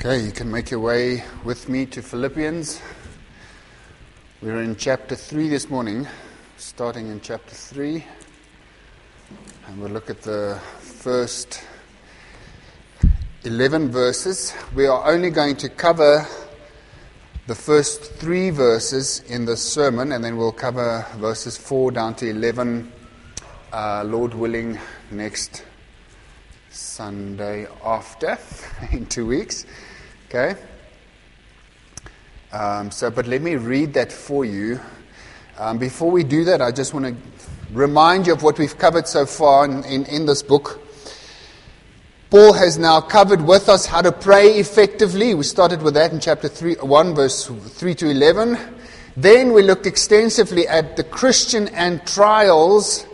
Okay, you can make your way with me to Philippians. We're in chapter 3 this morning, starting in chapter 3. And we'll look at the first 11 verses. We are only going to cover the first three verses in the sermon, and then we'll cover verses 4 down to 11, uh, Lord willing, next Sunday after, in two weeks. Okay? Um, so, but let me read that for you. Um, before we do that, I just want to remind you of what we've covered so far in, in, in this book. Paul has now covered with us how to pray effectively. We started with that in chapter 3, 1, verse 3 to 11. Then we looked extensively at the Christian and trials,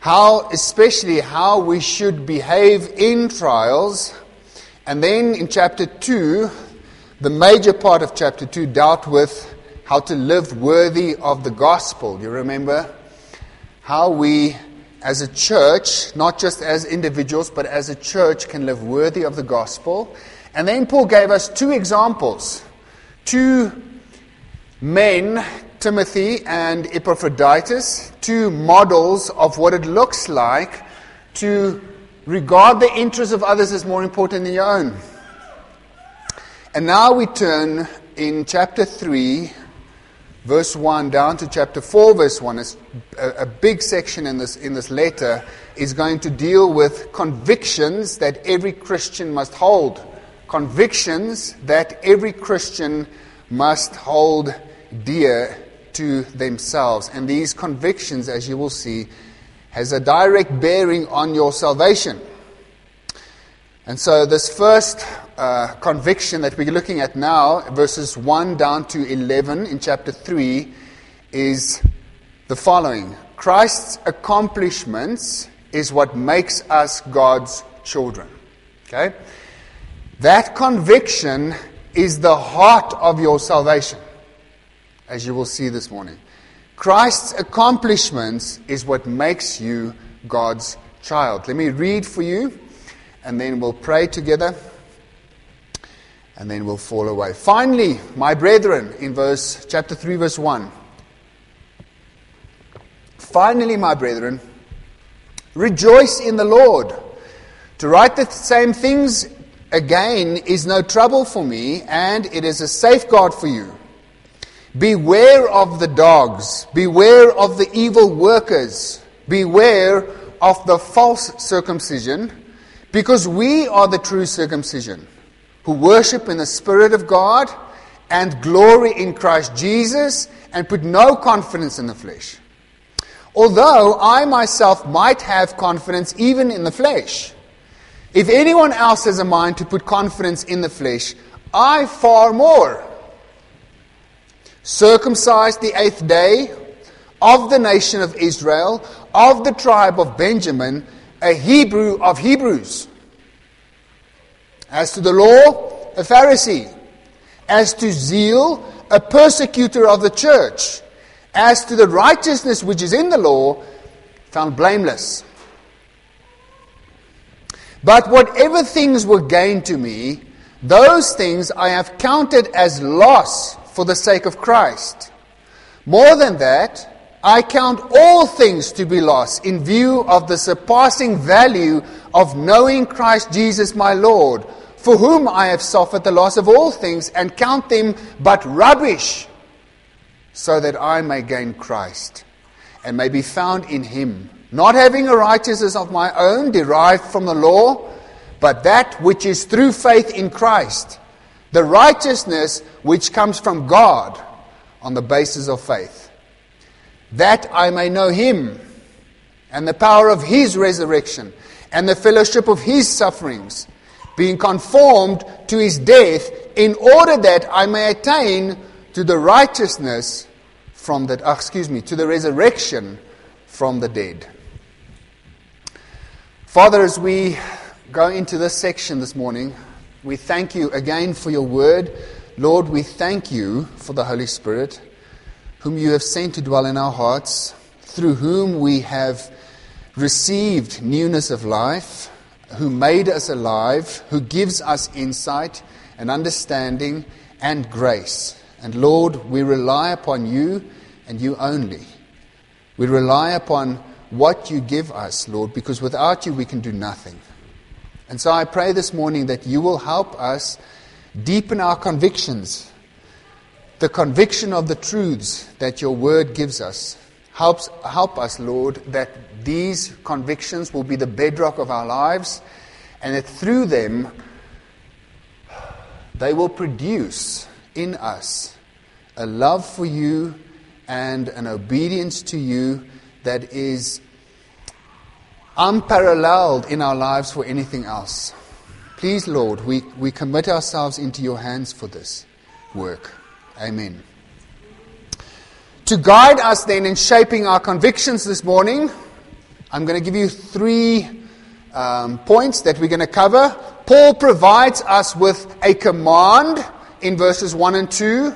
how, especially how we should behave in trials. And then in chapter 2, the major part of chapter 2 dealt with how to live worthy of the gospel. You remember? How we, as a church, not just as individuals, but as a church, can live worthy of the gospel. And then Paul gave us two examples. Two men, Timothy and Epaphroditus, two models of what it looks like to regard the interests of others as more important than your own. And now we turn in chapter 3, verse 1, down to chapter 4, verse 1. It's a, a big section in this, in this letter is going to deal with convictions that every Christian must hold. Convictions that every Christian must hold dear to themselves. And these convictions, as you will see, has a direct bearing on your salvation. And so, this first uh, conviction that we're looking at now, verses 1 down to 11 in chapter 3, is the following Christ's accomplishments is what makes us God's children. Okay? That conviction is the heart of your salvation, as you will see this morning. Christ's accomplishments is what makes you God's child. Let me read for you, and then we'll pray together, and then we'll fall away. Finally, my brethren, in verse chapter 3, verse 1. Finally, my brethren, rejoice in the Lord. To write the same things again is no trouble for me, and it is a safeguard for you. Beware of the dogs. Beware of the evil workers. Beware of the false circumcision, because we are the true circumcision, who worship in the Spirit of God and glory in Christ Jesus and put no confidence in the flesh. Although I myself might have confidence even in the flesh. If anyone else has a mind to put confidence in the flesh, I far more circumcised the eighth day, of the nation of Israel, of the tribe of Benjamin, a Hebrew of Hebrews. As to the law, a Pharisee. As to zeal, a persecutor of the church. As to the righteousness which is in the law, found blameless. But whatever things were gained to me, those things I have counted as loss for the sake of Christ. More than that, I count all things to be loss in view of the surpassing value of knowing Christ Jesus my Lord, for whom I have suffered the loss of all things and count them but rubbish, so that I may gain Christ and may be found in him, not having a righteousness of my own derived from the law, but that which is through faith in Christ the righteousness which comes from God on the basis of faith, that I may know him and the power of his resurrection and the fellowship of his sufferings, being conformed to his death, in order that I may attain to the righteousness from the, uh, excuse me, to the resurrection from the dead. Father, as we go into this section this morning, we thank you again for your word. Lord, we thank you for the Holy Spirit, whom you have sent to dwell in our hearts, through whom we have received newness of life, who made us alive, who gives us insight, and understanding and grace. And Lord, we rely upon you and you only. We rely upon what you give us, Lord, because without you we can do nothing. And so I pray this morning that you will help us deepen our convictions, the conviction of the truths that your word gives us. Helps, help us, Lord, that these convictions will be the bedrock of our lives and that through them they will produce in us a love for you and an obedience to you that is unparalleled in our lives for anything else. Please, Lord, we, we commit ourselves into your hands for this work. Amen. To guide us then in shaping our convictions this morning, I'm going to give you three um, points that we're going to cover. Paul provides us with a command in verses 1 and 2.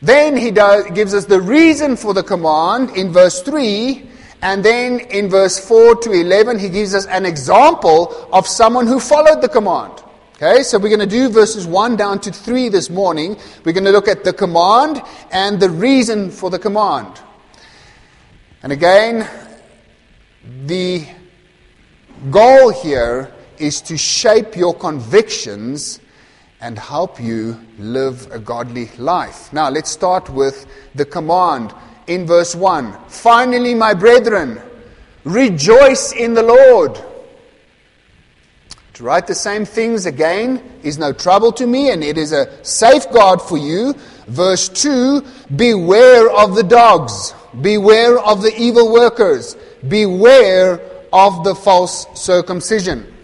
Then he does, gives us the reason for the command in verse 3. And then in verse 4 to 11, he gives us an example of someone who followed the command. Okay, so we're going to do verses 1 down to 3 this morning. We're going to look at the command and the reason for the command. And again, the goal here is to shape your convictions and help you live a godly life. Now, let's start with the command in verse 1. Finally, my brethren, rejoice in the Lord. To write the same things again is no trouble to me, and it is a safeguard for you. Verse 2 Beware of the dogs, beware of the evil workers, beware of the false circumcision.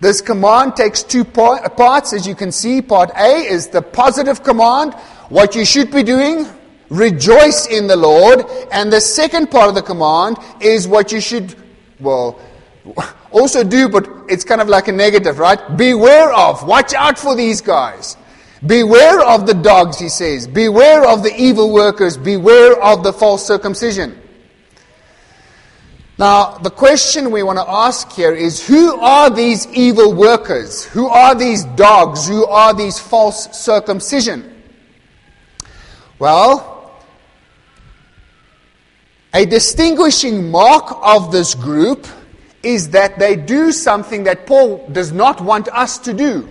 This command takes two parts, as you can see. Part A is the positive command, what you should be doing, rejoice in the Lord. And the second part of the command is what you should, well, also do, but it's kind of like a negative, right? Beware of, watch out for these guys. Beware of the dogs, he says. Beware of the evil workers. Beware of the false circumcision. Now, the question we want to ask here is who are these evil workers? Who are these dogs? Who are these false circumcision? Well, a distinguishing mark of this group is that they do something that Paul does not want us to do.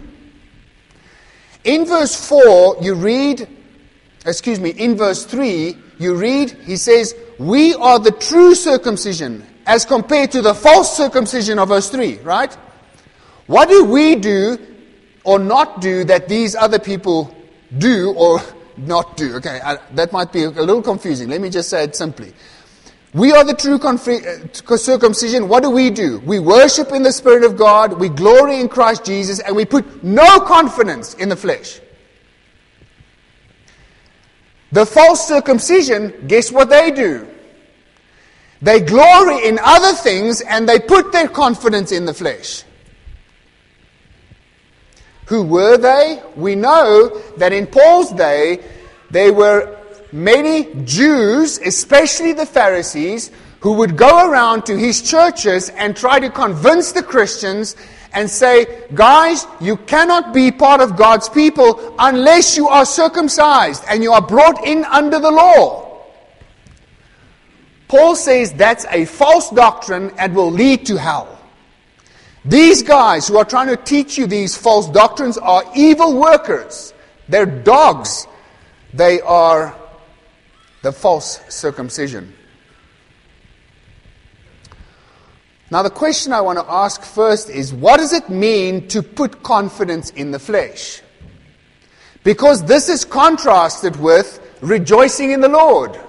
In verse 4, you read, excuse me, in verse 3, you read, he says, We are the true circumcision as compared to the false circumcision of verse 3, right? What do we do or not do that these other people do or not do? Okay, I, that might be a little confusing. Let me just say it simply. We are the true uh, circumcision. What do we do? We worship in the Spirit of God, we glory in Christ Jesus, and we put no confidence in the flesh. The false circumcision, guess what they do? They glory in other things and they put their confidence in the flesh. Who were they? We know that in Paul's day, there were many Jews, especially the Pharisees, who would go around to his churches and try to convince the Christians and say, guys, you cannot be part of God's people unless you are circumcised and you are brought in under the law. Paul says that's a false doctrine and will lead to hell. These guys who are trying to teach you these false doctrines are evil workers. They're dogs. They are the false circumcision. Now, the question I want to ask first is what does it mean to put confidence in the flesh? Because this is contrasted with rejoicing in the Lord.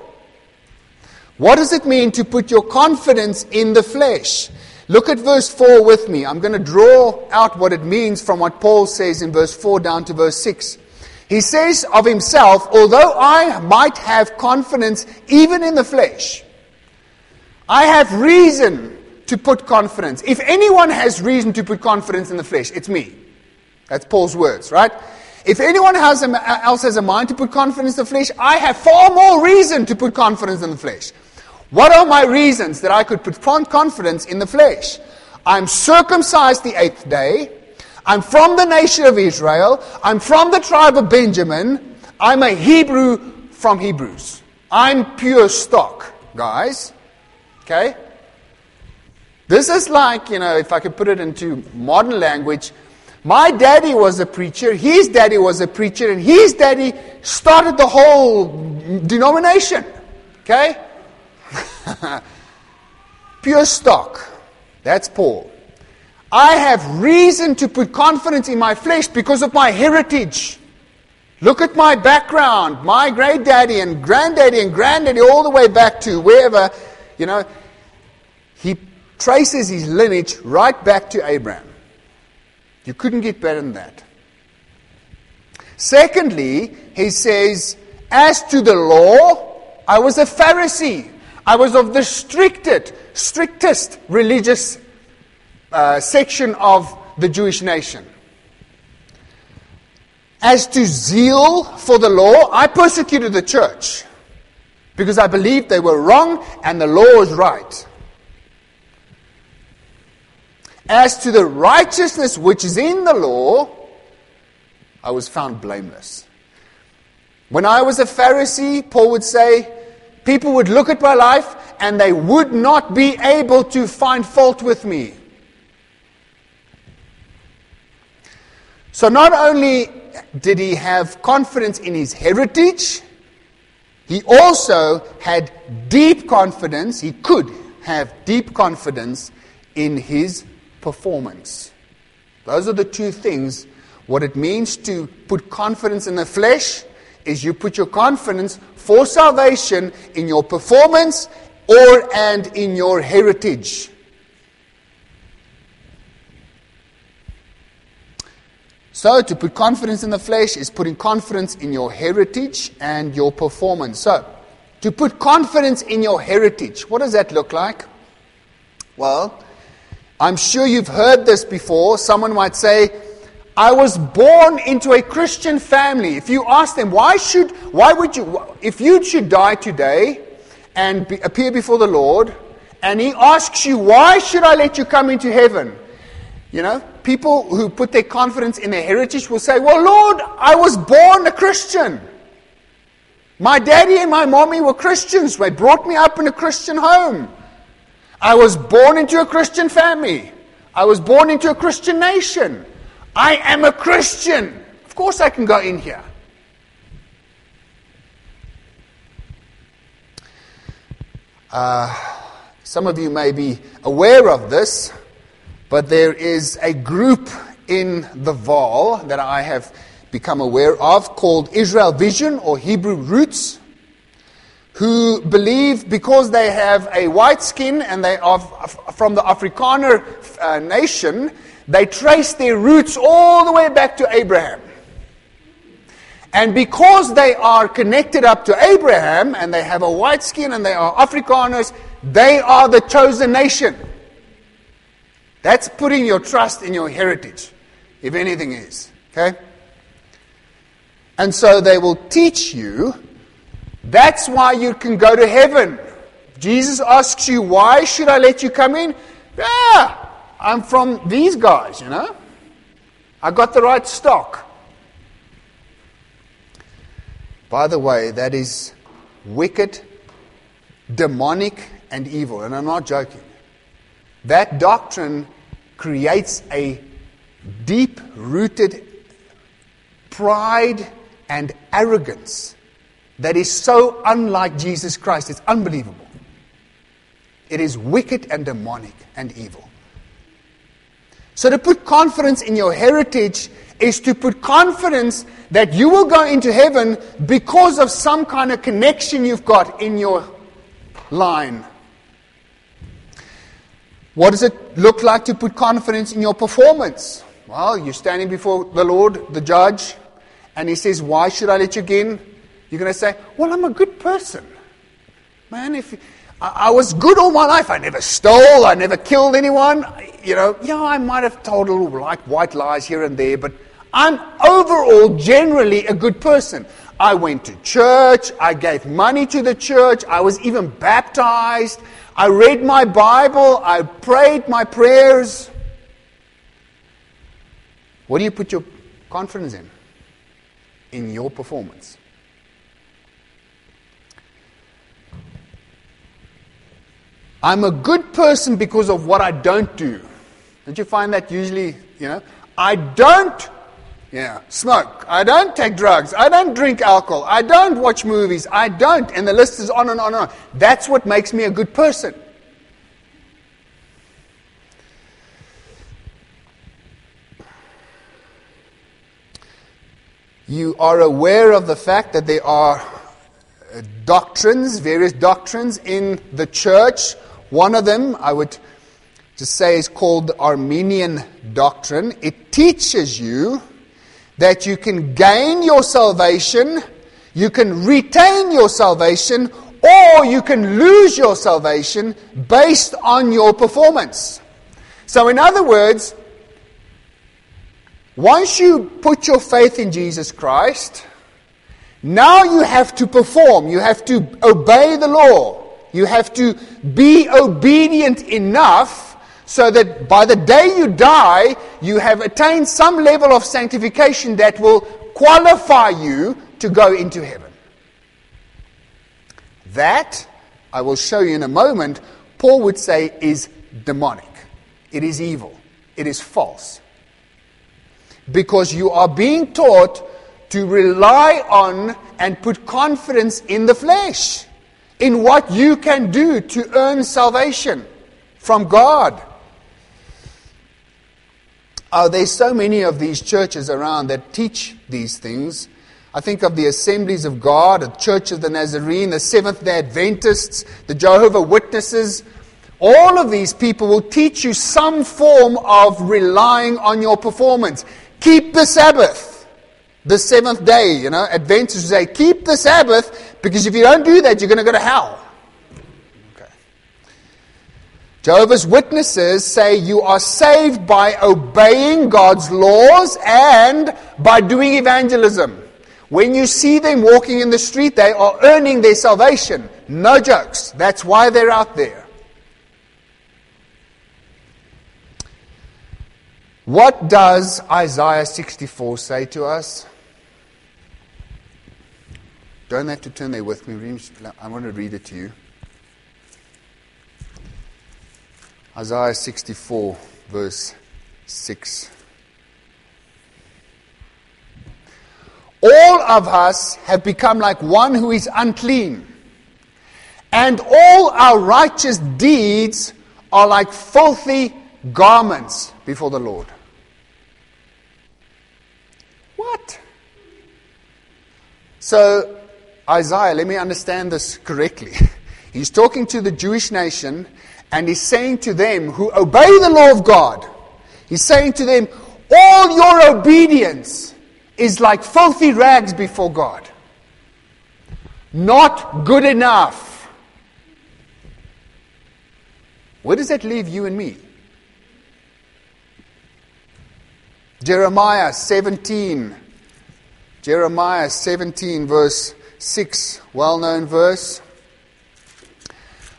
What does it mean to put your confidence in the flesh? Look at verse 4 with me. I'm going to draw out what it means from what Paul says in verse 4 down to verse 6. He says of himself, although I might have confidence even in the flesh, I have reason to put confidence. If anyone has reason to put confidence in the flesh, it's me. That's Paul's words, right? If anyone has a, else has a mind to put confidence in the flesh, I have far more reason to put confidence in the flesh. What are my reasons that I could put confidence in the flesh? I'm circumcised the eighth day. I'm from the nation of Israel. I'm from the tribe of Benjamin. I'm a Hebrew from Hebrews. I'm pure stock, guys. Okay? This is like, you know, if I could put it into modern language, my daddy was a preacher, his daddy was a preacher, and his daddy started the whole denomination. Okay? Pure stock. That's Paul. I have reason to put confidence in my flesh because of my heritage. Look at my background, my great daddy and granddaddy and granddaddy, all the way back to wherever, you know. He traces his lineage right back to Abraham. You couldn't get better than that. Secondly, he says, As to the law, I was a Pharisee. I was of the strictest, strictest religious uh, section of the Jewish nation. As to zeal for the law, I persecuted the church because I believed they were wrong and the law was right. As to the righteousness which is in the law, I was found blameless. When I was a Pharisee, Paul would say, people would look at my life and they would not be able to find fault with me. So not only did he have confidence in his heritage, he also had deep confidence, he could have deep confidence in his performance. Those are the two things. What it means to put confidence in the flesh is you put your confidence for salvation in your performance or and in your heritage. So, to put confidence in the flesh is putting confidence in your heritage and your performance. So, to put confidence in your heritage, what does that look like? Well, I'm sure you've heard this before. Someone might say, I was born into a Christian family. If you ask them, why should, why would you, if you should die today and be, appear before the Lord, and He asks you, why should I let you come into heaven? You know, people who put their confidence in their heritage will say, well, Lord, I was born a Christian. My daddy and my mommy were Christians. They brought me up in a Christian home. I was born into a Christian family. I was born into a Christian nation. I am a Christian. Of course, I can go in here. Uh, some of you may be aware of this, but there is a group in the Vaal that I have become aware of called Israel Vision or Hebrew Roots who believe because they have a white skin and they are from the Afrikaner uh, nation, they trace their roots all the way back to Abraham. And because they are connected up to Abraham and they have a white skin and they are Afrikaners, they are the chosen nation. That's putting your trust in your heritage, if anything is. Okay? And so they will teach you that's why you can go to heaven. Jesus asks you, Why should I let you come in? Yeah, I'm from these guys, you know. I got the right stock. By the way, that is wicked, demonic, and evil. And I'm not joking. That doctrine creates a deep rooted pride and arrogance that is so unlike Jesus Christ. It's unbelievable. It is wicked and demonic and evil. So, to put confidence in your heritage is to put confidence that you will go into heaven because of some kind of connection you've got in your line. What does it look like to put confidence in your performance? Well, you're standing before the Lord, the judge, and he says, Why should I let you in? You're going to say, Well, I'm a good person. Man, if I, was good all my life, I never stole, I never killed anyone. You know, yeah, I might have told a little like white lies here and there, but I'm overall generally a good person. I went to church, I gave money to the church, I was even baptized, I read my Bible, I prayed my prayers. What do you put your confidence in? In your performance. I'm a good person because of what I don't do. Don't you find that usually, you know? I don't yeah, smoke. I don't take drugs. I don't drink alcohol. I don't watch movies. I don't. And the list is on and on and on. That's what makes me a good person. You are aware of the fact that there are doctrines, various doctrines in the church. One of them, I would just say, is called the Arminian doctrine. It teaches you that you can gain your salvation, you can retain your salvation, or you can lose your salvation based on your performance. So, in other words, once you put your faith in Jesus Christ, now you have to perform, you have to obey the law, you have to be obedient enough so that by the day you die, you have attained some level of sanctification that will qualify you to go into heaven. That, I will show you in a moment, Paul would say is demonic. It is evil. It is false. Because you are being taught to rely on and put confidence in the flesh, in what you can do to earn salvation from God. Uh, there's so many of these churches around that teach these things. I think of the Assemblies of God, the Church of the Nazarene, the Seventh day Adventists, the Jehovah Witnesses. All of these people will teach you some form of relying on your performance. Keep the Sabbath, the seventh day. You know, Adventists say, keep the Sabbath because if you don't do that, you're going to go to hell. Jehovah's Witnesses say you are saved by obeying God's laws and by doing evangelism. When you see them walking in the street, they are earning their salvation. No jokes. That's why they're out there. What does Isaiah 64 say to us? Don't have to turn there with me. I want to read it to you. Isaiah 64, verse 6. All of us have become like one who is unclean, and all our righteous deeds are like filthy garments before the Lord. What? So, Isaiah, let me understand this correctly. He's talking to the Jewish nation and he's saying to them who obey the law of God, he's saying to them, all your obedience is like filthy rags before God. Not good enough. Where does that leave you and me? Jeremiah 17. Jeremiah 17, verse 6, well known verse.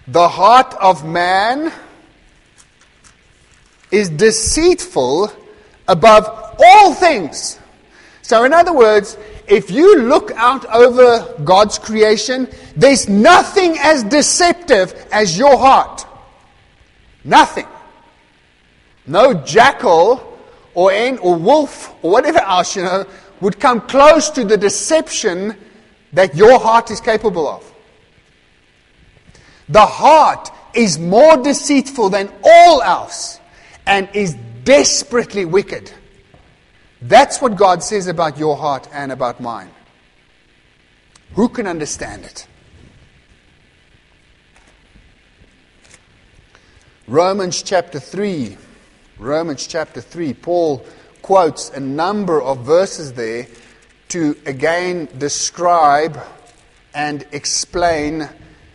The heart of man is deceitful above all things. So, in other words, if you look out over God's creation, there's nothing as deceptive as your heart. Nothing. No jackal or ant or wolf or whatever else, you know, would come close to the deception that your heart is capable of. The heart is more deceitful than all else and is desperately wicked. That's what God says about your heart and about mine. Who can understand it? Romans chapter 3. Romans chapter 3. Paul quotes a number of verses there to again describe and explain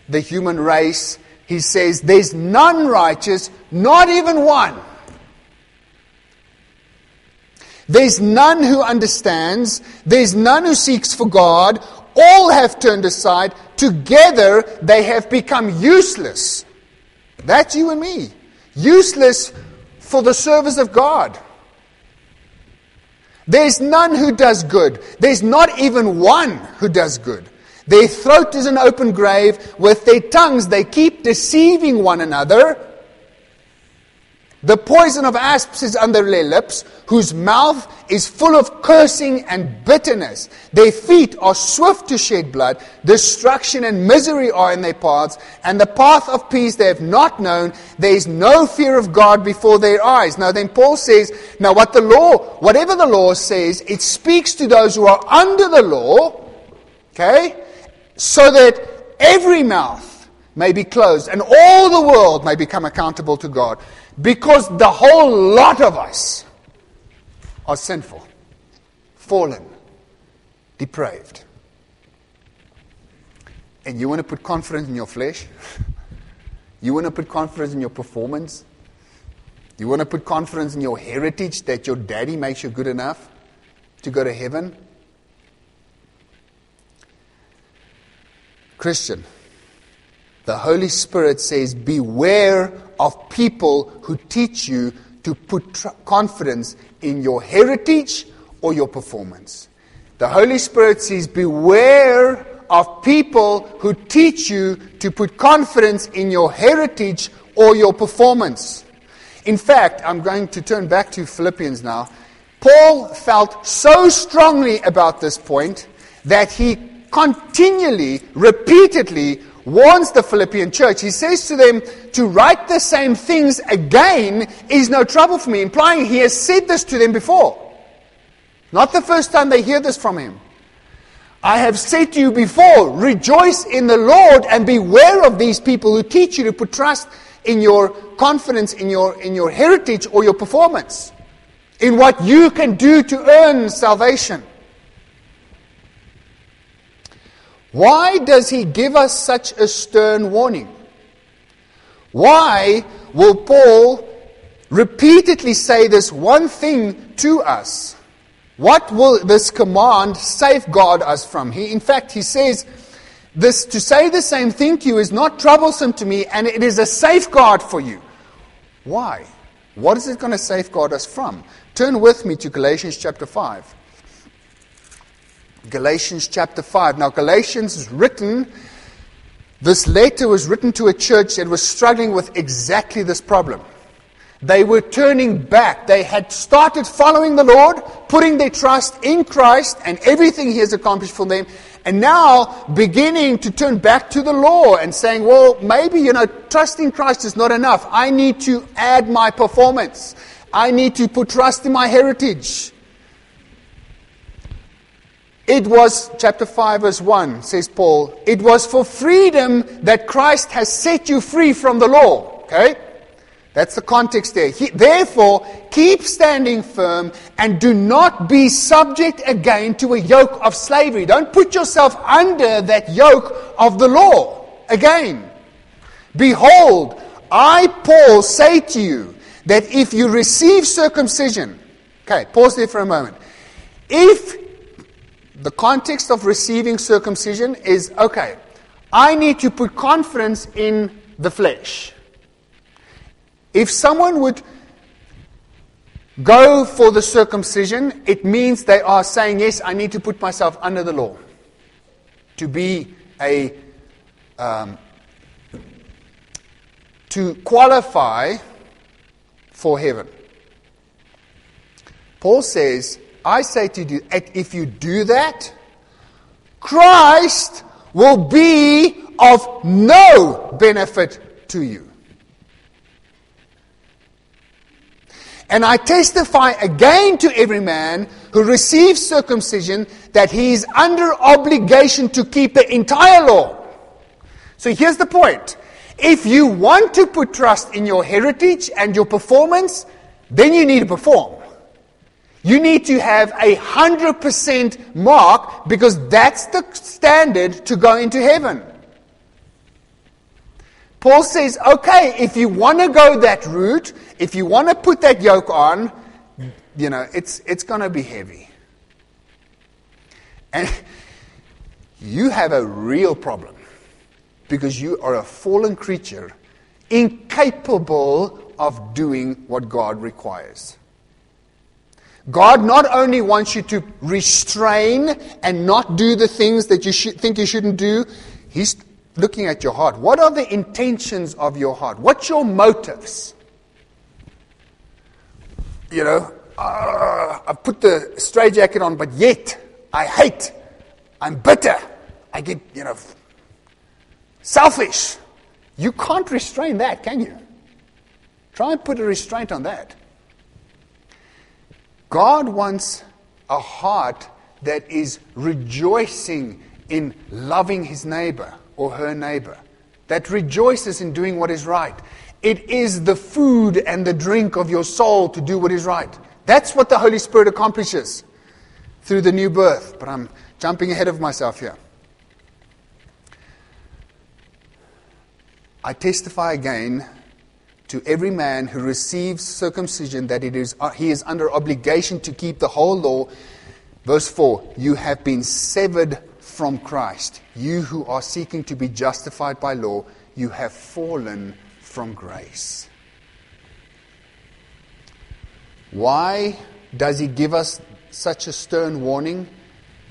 the human race, he says, There's none righteous, not even one. There's none who understands. There's none who seeks for God. All have turned aside. Together they have become useless. That's you and me. Useless for the service of God. There's none who does good. There's not even one who does good. Their throat is an open grave. With their tongues they keep deceiving one another. The poison of asps is under their lips, whose mouth is full of cursing and bitterness. Their feet are swift to shed blood. Destruction and misery are in their paths, and the path of peace they have not known. There is no fear of God before their eyes. Now then Paul says, now what the law, whatever the law says, it speaks to those who are under the law, okay, so that every mouth may be closed and all the world may become accountable to God. Because the whole lot of us are sinful, fallen, depraved. And you want to put confidence in your flesh? You want to put confidence in your performance? You want to put confidence in your heritage that your daddy makes you good enough to go to heaven? Christian, the Holy Spirit says, Beware of people who teach you to put tr- confidence in your heritage or your performance. The Holy Spirit says, Beware of people who teach you to put confidence in your heritage or your performance. In fact, I'm going to turn back to Philippians now. Paul felt so strongly about this point that he continually, repeatedly warns the Philippian church. He says to them, To write the same things again is no trouble for me, implying he has said this to them before. Not the first time they hear this from him. I have said to you before, rejoice in the Lord and beware of these people who teach you to put trust in your confidence in your, in your heritage or your performance, in what you can do to earn salvation. Why does he give us such a stern warning? Why will Paul repeatedly say this one thing to us? What will this command safeguard us from? He, in fact, he says, this, to say the same thing to you is not troublesome to me, and it is a safeguard for you. Why? What is it going to safeguard us from? Turn with me to Galatians chapter 5. Galatians chapter 5. Now, Galatians is written, this letter was written to a church that was struggling with exactly this problem. They were turning back. They had started following the Lord, putting their trust in Christ and everything He has accomplished for them, and now beginning to turn back to the law and saying, well, maybe, you know, trusting Christ is not enough. I need to add my performance. I need to put trust in my heritage. It was, chapter 5, verse 1, says Paul, it was for freedom that Christ has set you free from the law. Okay? That's the context there. He, therefore, keep standing firm and do not be subject again to a yoke of slavery. Don't put yourself under that yoke of the law again. Behold, I, Paul, say to you that if you receive circumcision, okay, pause there for a moment. If the context of receiving circumcision is okay, I need to put confidence in the flesh. If someone would go for the circumcision, it means they are saying, Yes, I need to put myself under the law to be a. Um, to qualify for heaven. Paul says I say to you, if you do that, Christ will be of no benefit to you. And I testify again to every man who receives circumcision that he is under obligation to keep the entire law. So here's the point. If you want to put trust in your heritage and your performance, then you need to perform. You need to have a 100% mark because that's the standard to go into heaven. Paul says, okay, if you want to go that route, if you want to put that yoke on, you know, it's, it's going to be heavy. And you have a real problem because you are a fallen creature incapable of doing what God requires. God not only wants you to restrain and not do the things that you think you shouldn't do, He's looking at your heart. What are the intentions of your heart? What's your motives? You know, uh, I put the stray jacket on, but yet I hate. I'm bitter. I get, you know, selfish. You can't restrain that, can you? Try and put a restraint on that. God wants a heart that is rejoicing in loving his neighbor or her neighbor, that rejoices in doing what is right. It is the food and the drink of your soul to do what is right. That's what the Holy Spirit accomplishes through the new birth. But I'm jumping ahead of myself here. I testify again to every man who receives circumcision that it is, uh, he is under obligation to keep the whole law. Verse 4 You have been severed from Christ. You who are seeking to be justified by law, you have fallen from grace. Why does he give us such a stern warning?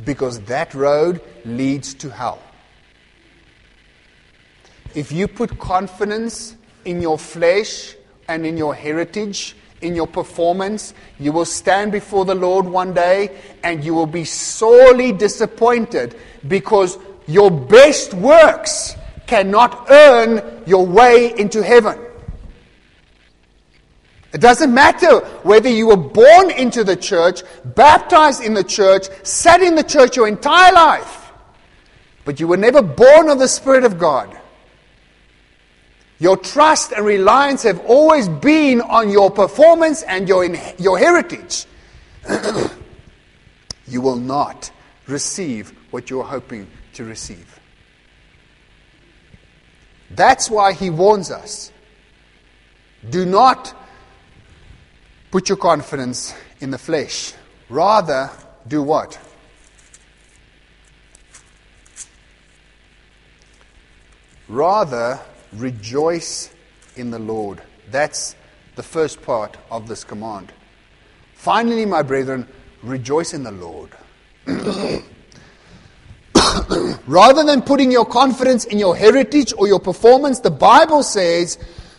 Because that road leads to hell. If you put confidence in your flesh and in your heritage, in your performance. You will stand before the Lord one day and you will be sorely disappointed because your best works cannot earn your way into heaven. It doesn't matter whether you were born into the church, baptized in the church, sat in the church your entire life, but you were never born of the Spirit of God. Your trust and reliance have always been on your performance and your, your heritage. you will not receive what you're hoping to receive. That's why he warns us. Do not put your confidence in the flesh. Rather, do what? Rather, rejoice in the Lord. That's the first part of this command. Finally, my brethren, rejoice in the Lord. Rather than putting your confidence in your heritage or your performance, the Bible says,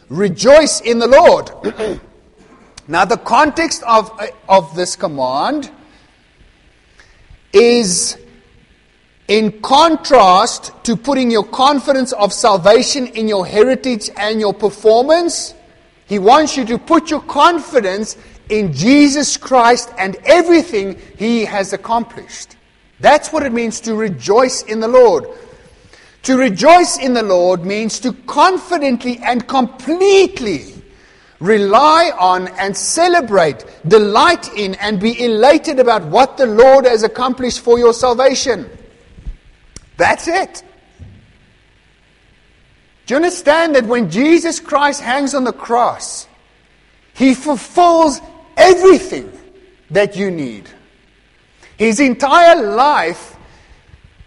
rejoice in the Lord. now, the context of, of this command is in contrast to putting your confidence of salvation in your heritage and your performance, he wants you to put your confidence in Jesus Christ and everything he has accomplished. That's what it means to rejoice in the Lord. To rejoice in the Lord means to confidently and completely rely on and celebrate, delight in, and be elated about what the Lord has accomplished for your salvation. That's it. Do you understand that when Jesus Christ hangs on the cross, he fulfills everything that you need? His entire life,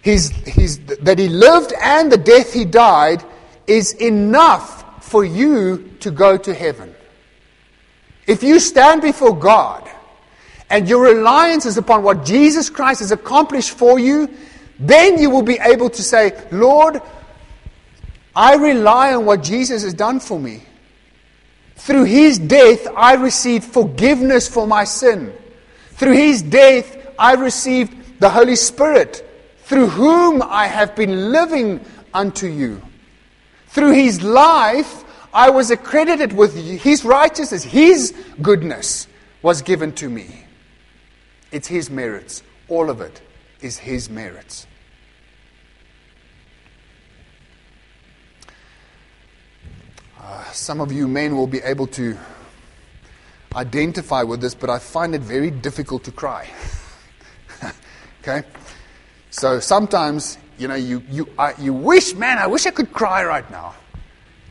his, his, that he lived and the death he died, is enough for you to go to heaven. If you stand before God and your reliance is upon what Jesus Christ has accomplished for you, then you will be able to say, Lord, I rely on what Jesus has done for me. Through his death, I received forgiveness for my sin. Through his death, I received the Holy Spirit, through whom I have been living unto you. Through his life, I was accredited with his righteousness, his goodness was given to me. It's his merits, all of it is his merits. Uh, some of you men will be able to identify with this, but I find it very difficult to cry. okay? So sometimes, you know, you, you, I, you wish, man, I wish I could cry right now.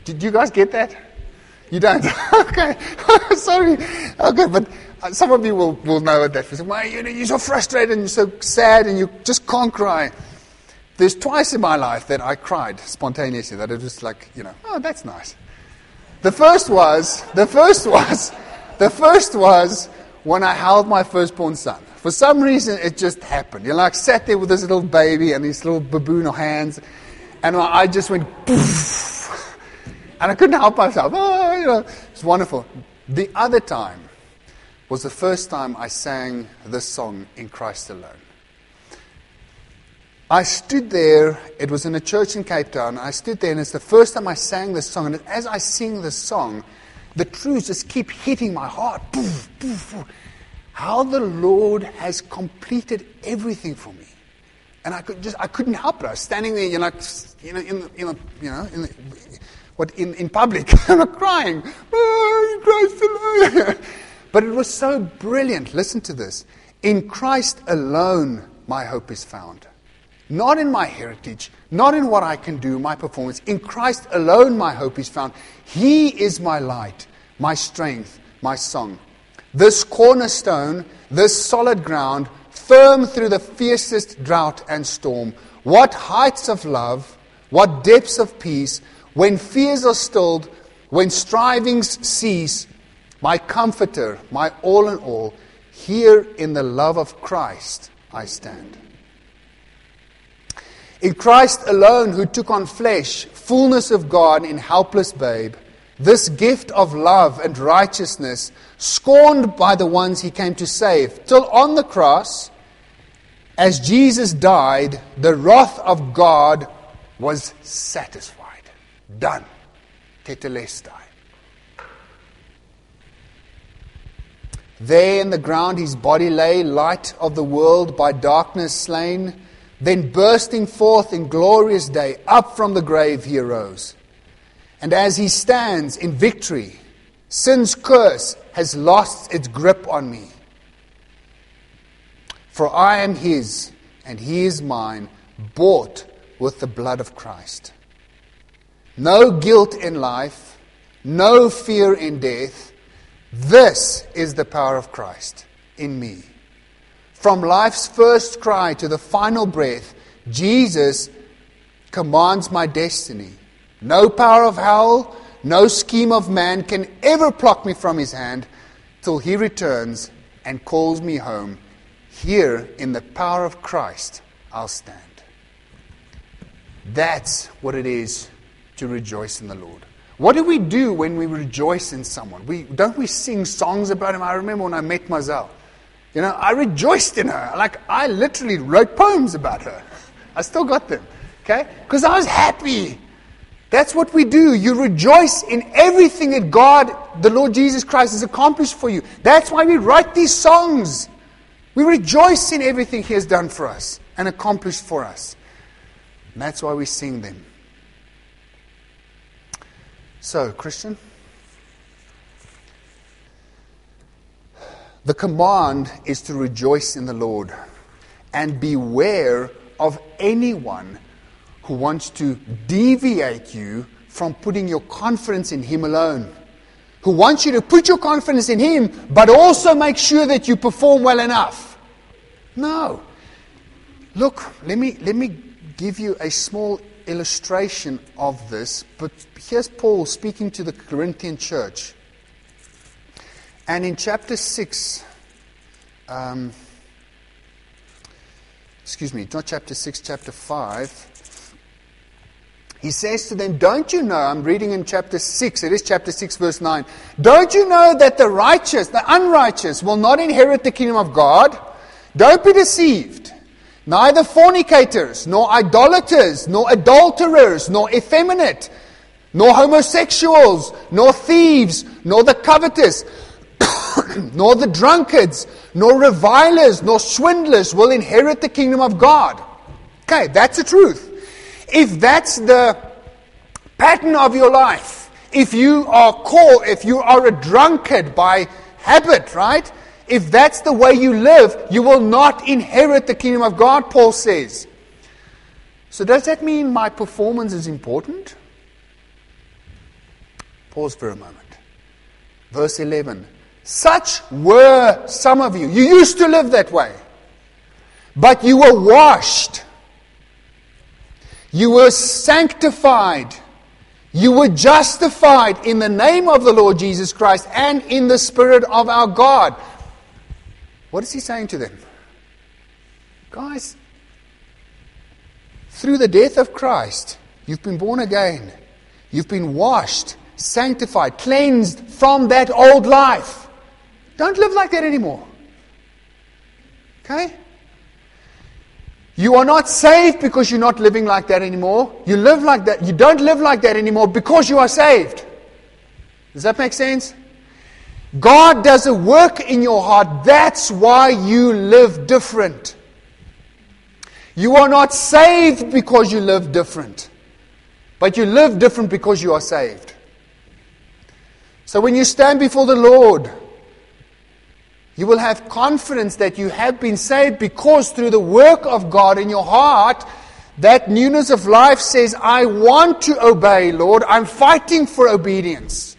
Did you guys get that? You don't? okay. Sorry. Okay, but uh, some of you will, will know that. Why, you know, you're so frustrated and you're so sad and you just can't cry. There's twice in my life that I cried spontaneously, that it was like, you know, oh, that's nice. The first was, the first was, the first was when I held my firstborn son. For some reason, it just happened. You know, like sat there with this little baby and these little baboon hands, and I just went poof, and I couldn't help myself. Oh, you know, it's wonderful. The other time was the first time I sang this song in Christ alone. I stood there, it was in a church in Cape Town. I stood there, and it's the first time I sang this song. And as I sing this song, the truths just keep hitting my heart. Poof, poof, poof. How the Lord has completed everything for me. And I could just I couldn't help it. I was standing there, you know, you know, in the, in the, you know, in the, what in, in public, and I'm crying. Oh, Christ alone. but it was so brilliant. Listen to this. In Christ alone, my hope is found. Not in my heritage, not in what I can do, my performance. In Christ alone, my hope is found. He is my light, my strength, my song. This cornerstone, this solid ground, firm through the fiercest drought and storm. What heights of love, what depths of peace, when fears are stilled, when strivings cease, my comforter, my all in all, here in the love of Christ I stand. In Christ alone, who took on flesh, fullness of God in helpless babe, this gift of love and righteousness, scorned by the ones he came to save, till on the cross, as Jesus died, the wrath of God was satisfied. Done. Tetelestai. There in the ground his body lay, light of the world by darkness slain. Then, bursting forth in glorious day, up from the grave he arose. And as he stands in victory, sin's curse has lost its grip on me. For I am his, and he is mine, bought with the blood of Christ. No guilt in life, no fear in death. This is the power of Christ in me. From life's first cry to the final breath, Jesus commands my destiny. No power of hell, no scheme of man can ever pluck me from his hand till he returns and calls me home. Here, in the power of Christ, I'll stand. That's what it is to rejoice in the Lord. What do we do when we rejoice in someone? We, don't we sing songs about him? I remember when I met Mazel. You know, I rejoiced in her. Like, I literally wrote poems about her. I still got them. Okay? Because I was happy. That's what we do. You rejoice in everything that God, the Lord Jesus Christ, has accomplished for you. That's why we write these songs. We rejoice in everything He has done for us and accomplished for us. And that's why we sing them. So, Christian, The command is to rejoice in the Lord and beware of anyone who wants to deviate you from putting your confidence in Him alone. Who wants you to put your confidence in Him, but also make sure that you perform well enough. No. Look, let me, let me give you a small illustration of this. But here's Paul speaking to the Corinthian church. And in chapter 6, um, excuse me, not chapter 6, chapter 5, he says to them, Don't you know, I'm reading in chapter 6, it is chapter 6, verse 9, don't you know that the righteous, the unrighteous, will not inherit the kingdom of God? Don't be deceived. Neither fornicators, nor idolaters, nor adulterers, nor effeminate, nor homosexuals, nor thieves, nor the covetous nor the drunkards, nor revilers, nor swindlers will inherit the kingdom of God. Okay, that's the truth. If that's the pattern of your life, if you are called, if you are a drunkard by habit, right? If that's the way you live, you will not inherit the kingdom of God, Paul says. So, does that mean my performance is important? Pause for a moment. Verse 11 such were some of you. You used to live that way. But you were washed. You were sanctified. You were justified in the name of the Lord Jesus Christ and in the Spirit of our God. What is he saying to them? Guys, through the death of Christ, you've been born again. You've been washed, sanctified, cleansed from that old life. Don't live like that anymore. Okay? You are not saved because you're not living like that anymore. You live like that. You don't live like that anymore because you are saved. Does that make sense? God does a work in your heart. That's why you live different. You are not saved because you live different, but you live different because you are saved. So when you stand before the Lord, you will have confidence that you have been saved because through the work of God in your heart, that newness of life says, I want to obey, Lord. I'm fighting for obedience.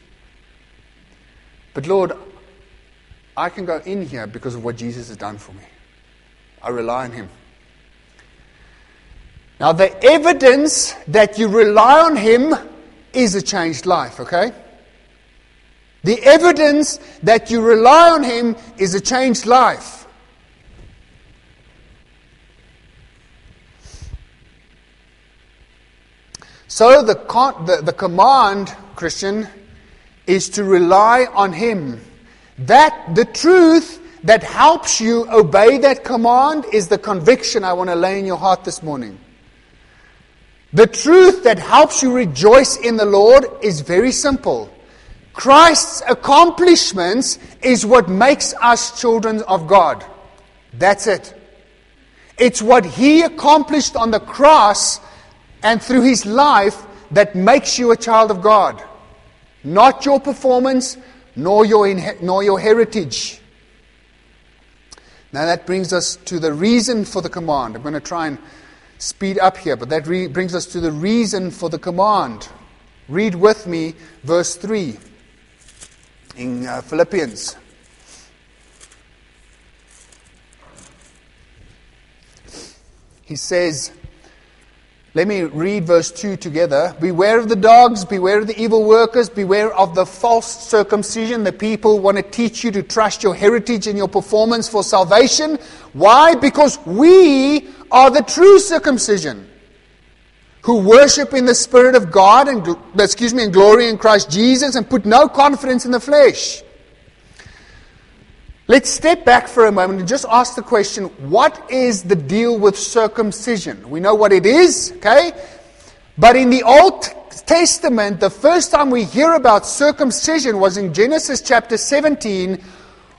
But Lord, I can go in here because of what Jesus has done for me. I rely on Him. Now, the evidence that you rely on Him is a changed life, okay? The evidence that you rely on Him is a changed life. So, the, the, the command, Christian, is to rely on Him. That, the truth that helps you obey that command is the conviction I want to lay in your heart this morning. The truth that helps you rejoice in the Lord is very simple. Christ's accomplishments is what makes us children of God. That's it. It's what he accomplished on the cross and through his life that makes you a child of God. Not your performance, nor your, nor your heritage. Now that brings us to the reason for the command. I'm going to try and speed up here, but that re- brings us to the reason for the command. Read with me verse 3 in uh, Philippians. He says, let me read verse 2 together. Beware of the dogs, beware of the evil workers, beware of the false circumcision. The people want to teach you to trust your heritage and your performance for salvation. Why? Because we are the true circumcision who worship in the Spirit of God and, excuse me, in glory in Christ Jesus and put no confidence in the flesh. Let's step back for a moment and just ask the question what is the deal with circumcision? We know what it is, okay? But in the Old Testament, the first time we hear about circumcision was in Genesis chapter 17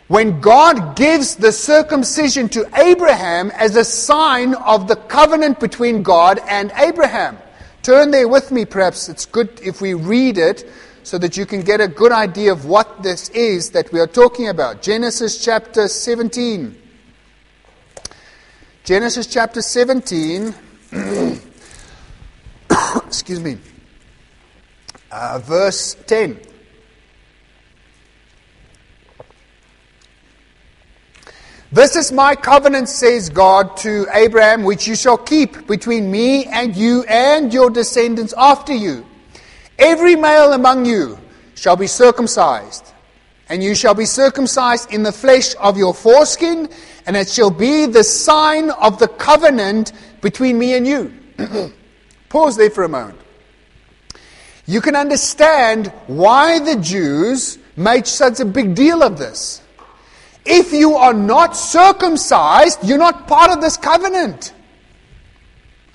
when God gives the circumcision to Abraham as a sign of the covenant between God and Abraham. Turn there with me, perhaps. It's good if we read it so that you can get a good idea of what this is that we are talking about. Genesis chapter 17. Genesis chapter 17. excuse me. Uh, verse 10. This is my covenant, says God to Abraham, which you shall keep between me and you and your descendants after you. Every male among you shall be circumcised, and you shall be circumcised in the flesh of your foreskin, and it shall be the sign of the covenant between me and you. Pause there for a moment. You can understand why the Jews made such a big deal of this. If you are not circumcised, you're not part of this covenant.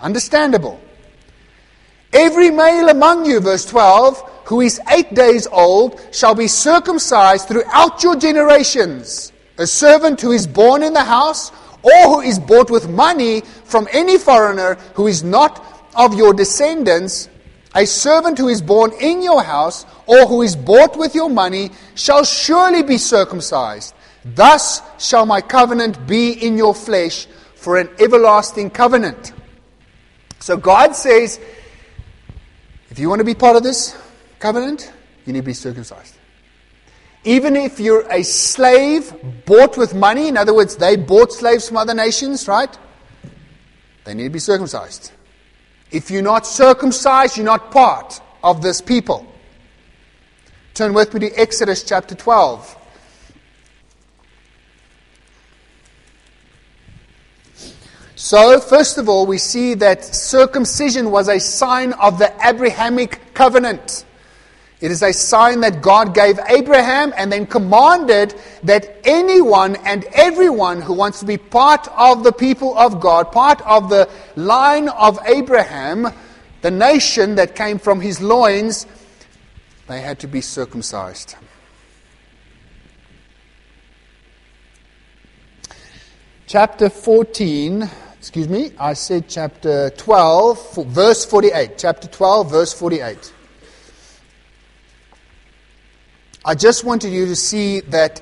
Understandable. Every male among you, verse 12, who is eight days old, shall be circumcised throughout your generations. A servant who is born in the house, or who is bought with money from any foreigner who is not of your descendants, a servant who is born in your house, or who is bought with your money, shall surely be circumcised. Thus shall my covenant be in your flesh for an everlasting covenant. So God says, if you want to be part of this covenant, you need to be circumcised. Even if you're a slave bought with money, in other words, they bought slaves from other nations, right? They need to be circumcised. If you're not circumcised, you're not part of this people. Turn with me to Exodus chapter 12. So, first of all, we see that circumcision was a sign of the Abrahamic covenant. It is a sign that God gave Abraham and then commanded that anyone and everyone who wants to be part of the people of God, part of the line of Abraham, the nation that came from his loins, they had to be circumcised. Chapter 14 excuse me, I said chapter 12, verse 48. Chapter 12, verse 48. I just wanted you to see that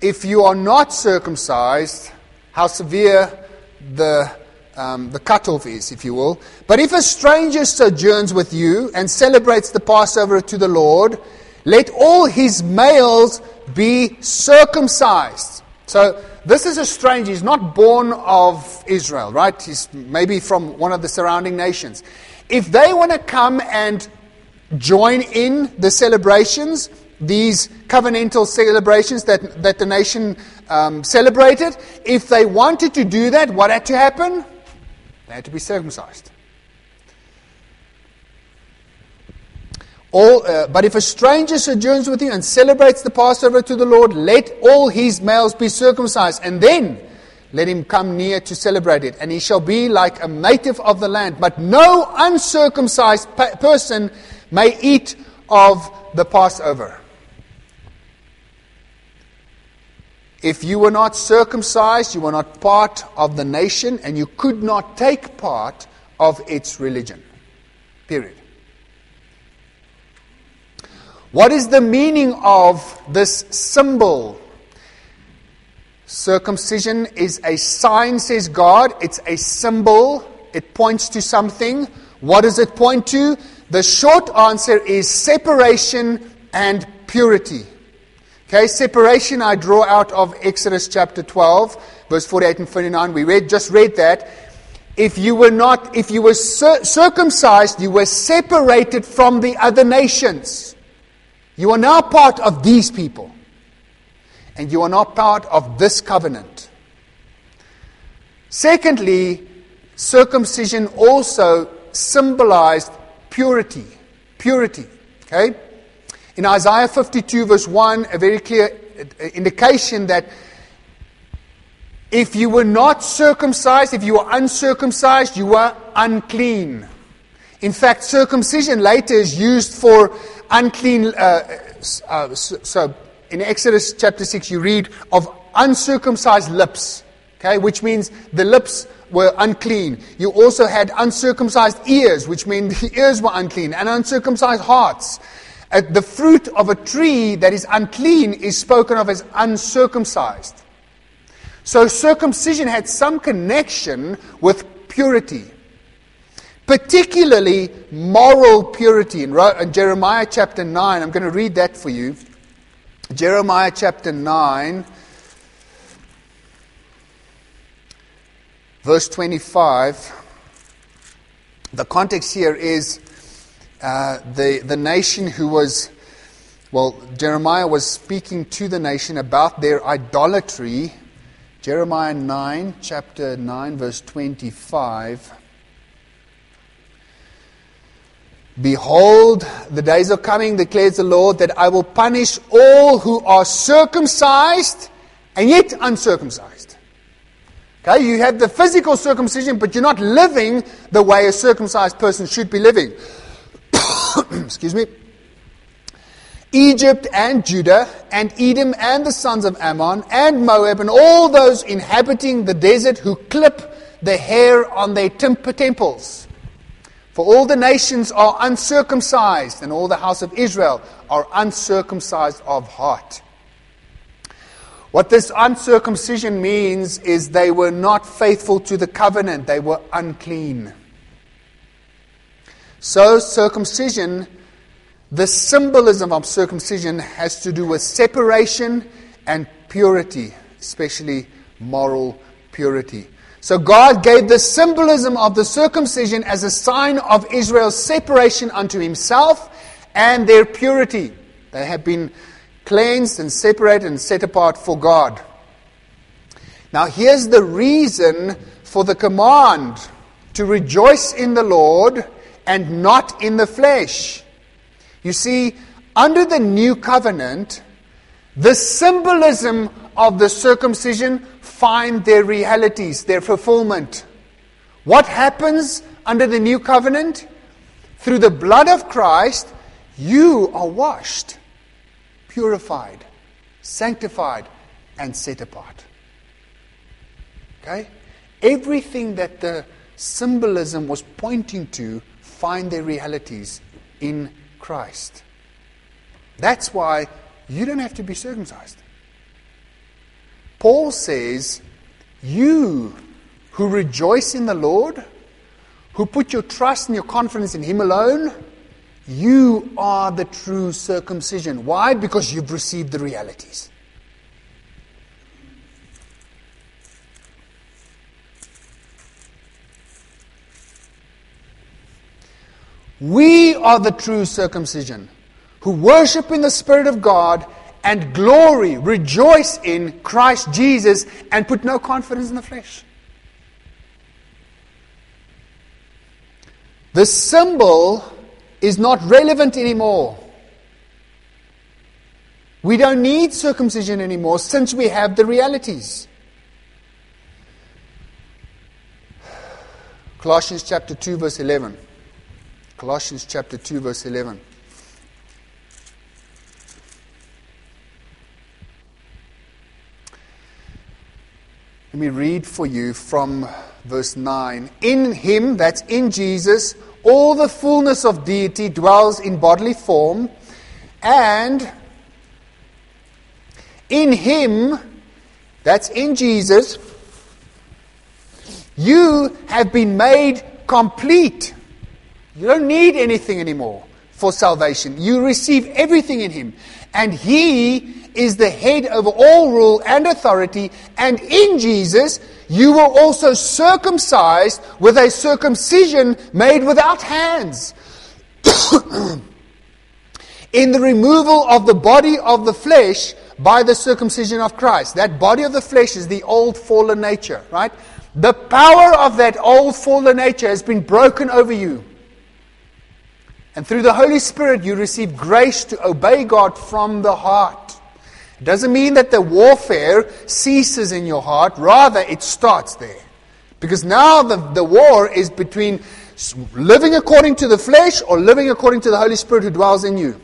if you are not circumcised, how severe the, um, the cutoff is, if you will. But if a stranger sojourns with you and celebrates the Passover to the Lord, let all his males be circumcised. So, this is a stranger. He's not born of Israel, right? He's maybe from one of the surrounding nations. If they want to come and join in the celebrations, these covenantal celebrations that, that the nation um, celebrated, if they wanted to do that, what had to happen? They had to be circumcised. All, uh, but if a stranger sojourns with you and celebrates the Passover to the Lord, let all his males be circumcised, and then let him come near to celebrate it. And he shall be like a native of the land. But no uncircumcised person may eat of the Passover. If you were not circumcised, you were not part of the nation, and you could not take part of its religion. Period. What is the meaning of this symbol? Circumcision is a sign, says God. It's a symbol. It points to something. What does it point to? The short answer is separation and purity. Okay, separation I draw out of Exodus chapter 12, verse 48 and 49. We read, just read that. If you were not, if you were circumcised, you were separated from the other nations. You are now part of these people. And you are not part of this covenant. Secondly, circumcision also symbolized purity. Purity. Okay? In Isaiah 52, verse 1, a very clear uh, indication that if you were not circumcised, if you were uncircumcised, you were unclean. In fact, circumcision later is used for unclean. Uh, uh, so in Exodus chapter 6, you read of uncircumcised lips, okay, which means the lips were unclean. You also had uncircumcised ears, which means the ears were unclean, and uncircumcised hearts. Uh, the fruit of a tree that is unclean is spoken of as uncircumcised. So circumcision had some connection with purity particularly moral purity. In, Jeremiah chapter 9, I'm going to read that for you. Jeremiah chapter 9, verse 25. The context here is uh, the, the nation who was, well, Jeremiah was speaking to the nation about their idolatry. Jeremiah 9, chapter 9, verse 25. Behold, the days are coming, declares the Lord, that I will punish all who are circumcised and yet uncircumcised. Okay, you have the physical circumcision, but you're not living the way a circumcised person should be living. Excuse me. Egypt and Judah, and Edom and the sons of Ammon, and Moab, and all those inhabiting the desert who clip the hair on their temples for all the nations are uncircumcised, and all the house of Israel are uncircumcised of heart. What this uncircumcision means is they were not faithful to the covenant, they were unclean. So, circumcision, the symbolism of circumcision has to do with separation and purity, especially moral purity. So God gave the symbolism of the circumcision as a sign of Israel's separation unto himself and their purity. They have been cleansed and separated and set apart for God. Now, here's the reason for the command to rejoice in the Lord and not in the flesh. You see, under the new covenant, the symbolism of the circumcision find their realities, their fulfillment. What happens under the new covenant? Through the blood of Christ, you are washed, purified, sanctified, and set apart. Okay? Everything that the symbolism was pointing to find their realities in Christ. That's why you don't have to be circumcised. Paul says, You who rejoice in the Lord, who put your trust and your confidence in Him alone, you are the true circumcision. Why? Because you've received the realities. We are the true circumcision who worship in the Spirit of God and glory, rejoice in Christ Jesus, and put no confidence in the flesh. The symbol is not relevant anymore. We don't need circumcision anymore since we have the realities. Colossians chapter 2, verse 11. Colossians chapter 2, verse 11. Let me read for you from verse 9. In him, that's in Jesus, all the fullness of deity dwells in bodily form, and in him, that's in Jesus, you have been made complete you don't need anything anymore for salvation. You receive everything in Him. And He is the head of all rule and authority. And in Jesus, you were also circumcised with a circumcision made without hands. in the removal of the body of the flesh by the circumcision of Christ. That body of the flesh is the old fallen nature, right? The power of that old fallen nature has been broken over you. And through the Holy Spirit, you receive grace to obey God from the heart. Doesn't mean that the warfare ceases in your heart, rather, it starts there. Because now the, the war is between living according to the flesh or living according to the Holy Spirit who dwells in you.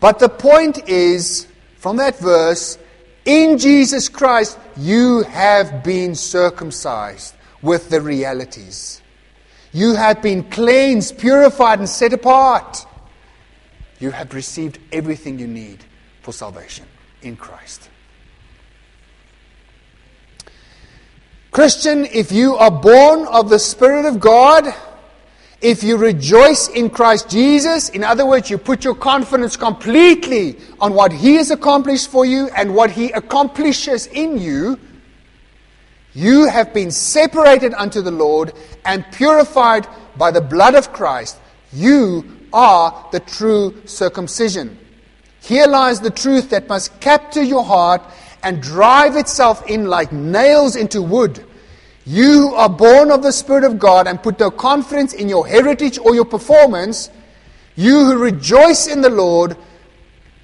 But the point is, from that verse, in Jesus Christ, you have been circumcised with the realities. You have been cleansed, purified, and set apart. You have received everything you need for salvation in Christ. Christian, if you are born of the Spirit of God, if you rejoice in Christ Jesus, in other words, you put your confidence completely on what He has accomplished for you and what He accomplishes in you, you have been separated unto the Lord and purified by the blood of Christ. You are the true circumcision. Here lies the truth that must capture your heart and drive itself in like nails into wood. You are born of the Spirit of God and put no confidence in your heritage or your performance. You who rejoice in the Lord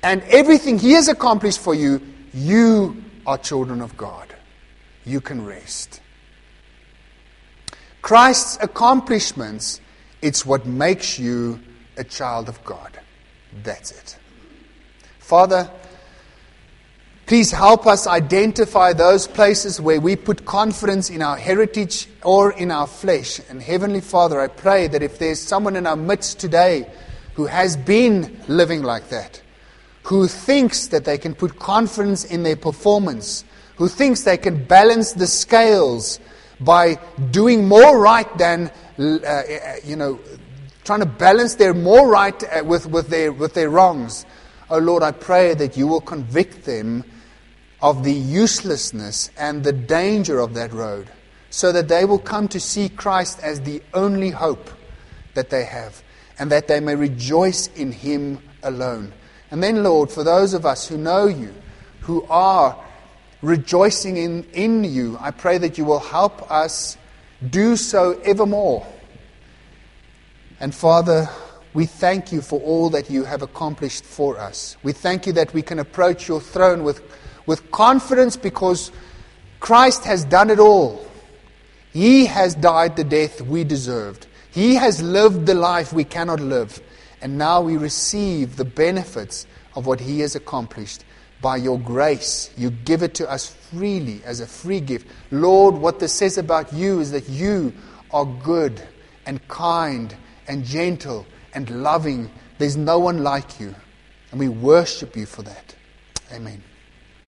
and everything He has accomplished for you, you are children of God you can rest. Christ's accomplishments, it's what makes you a child of God. That's it. Father, please help us identify those places where we put confidence in our heritage or in our flesh. And Heavenly Father, I pray that if there's someone in our midst today who has been living like that, who thinks that they can put confidence in their performance, who thinks they can balance the scales by doing more right than, uh, you know, trying to balance their more right uh, with, with, their, with their wrongs. Oh Lord, I pray that you will convict them of the uselessness and the danger of that road so that they will come to see Christ as the only hope that they have and that they may rejoice in Him alone. And then, Lord, for those of us who know you, who are rejoicing in, in you. I pray that you will help us do so evermore. And Father, we thank you for all that you have accomplished for us. We thank you that we can approach your throne with, with confidence because Christ has done it all. He has died the death we deserved. He has lived the life we cannot live. And now we receive the benefits of what He has accomplished by your grace. You give it to us freely as a free gift. Lord, what this says about you is that you are good and kind and gentle and loving. There's no one like you. And we worship you for that. Amen.